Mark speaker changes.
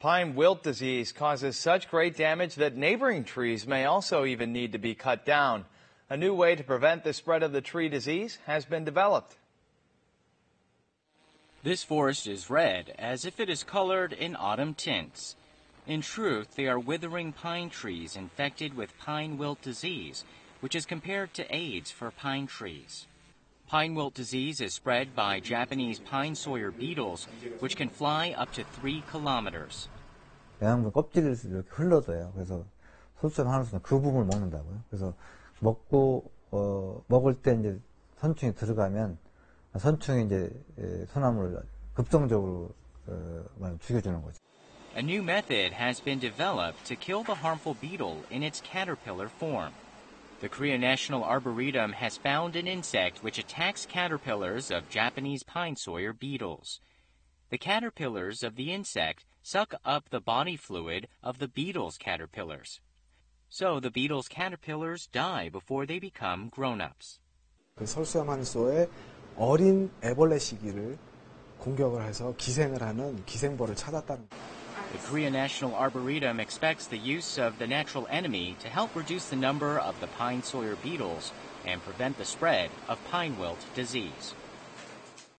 Speaker 1: Pine wilt disease causes such great damage that neighboring trees may also even need to be cut down. A new way to prevent the spread of the tree disease has been developed.
Speaker 2: This forest is red as if it is colored in autumn tints. In truth, they are withering pine trees infected with pine wilt disease, which is compared to AIDS for pine trees. Pine wilt disease is spread by Japanese pine sawyer beetles, which can fly up to 3 kilometers.
Speaker 3: 영양분 껍질을 이렇게 흘러줘요. 그래서 소수점 하나는 그 부분을 먹는다고요. 그래서 먹고 어, 먹을 때 이제 선충이 들어가면 선충이 이제 소나무를 급성적으로 어, 죽여주는 거죠.
Speaker 2: A new method has been developed to kill the harmful beetle in its caterpillar form. The Korea National Arboretum has found an insect which attacks caterpillars of Japanese pine sawyer beetles. The caterpillars of the insect suck up the body fluid of the beetle's caterpillars. So the beetle's caterpillars die before they become grown-ups.
Speaker 4: 그 설수암한소의 어린 애벌레 시기를 공격을 해서 기생을 하는 기생벌을 찾았다는
Speaker 2: The Korea National Arboretum expects the use of the natural enemy to help reduce the number of the pine sawyer beetles and prevent the spread of pine wilt disease.